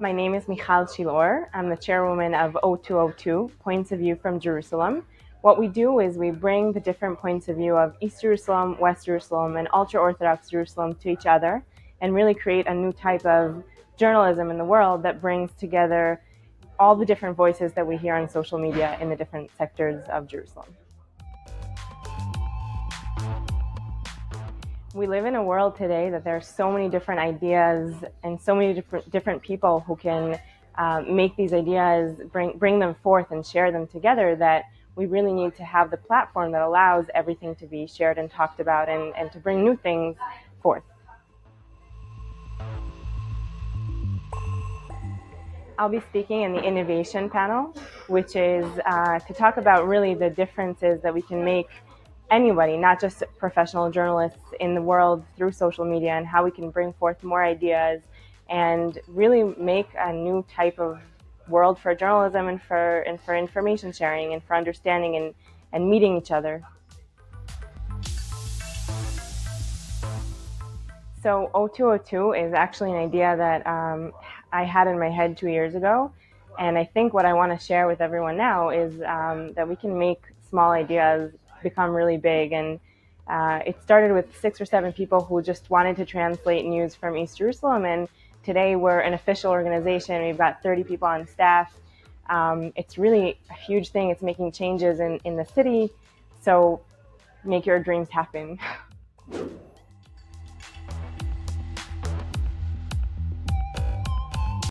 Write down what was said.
My name is Michal Shilor. I'm the chairwoman of O202, Points of View from Jerusalem. What we do is we bring the different points of view of East Jerusalem, West Jerusalem, and ultra Orthodox Jerusalem to each other and really create a new type of journalism in the world that brings together all the different voices that we hear on social media in the different sectors of Jerusalem. We live in a world today that there are so many different ideas and so many different different people who can uh, make these ideas, bring bring them forth and share them together. That we really need to have the platform that allows everything to be shared and talked about, and, and to bring new things forth. I'll be speaking in the innovation panel, which is uh, to talk about really the differences that we can make anybody, not just professional journalists in the world through social media and how we can bring forth more ideas and really make a new type of world for journalism and for and for information sharing and for understanding and, and meeting each other. So O202 is actually an idea that um, I had in my head two years ago. And I think what I want to share with everyone now is um, that we can make small ideas become really big. And uh, it started with six or seven people who just wanted to translate news from East Jerusalem. And today we're an official organization. We've got 30 people on staff. Um, it's really a huge thing. It's making changes in, in the city. So make your dreams happen.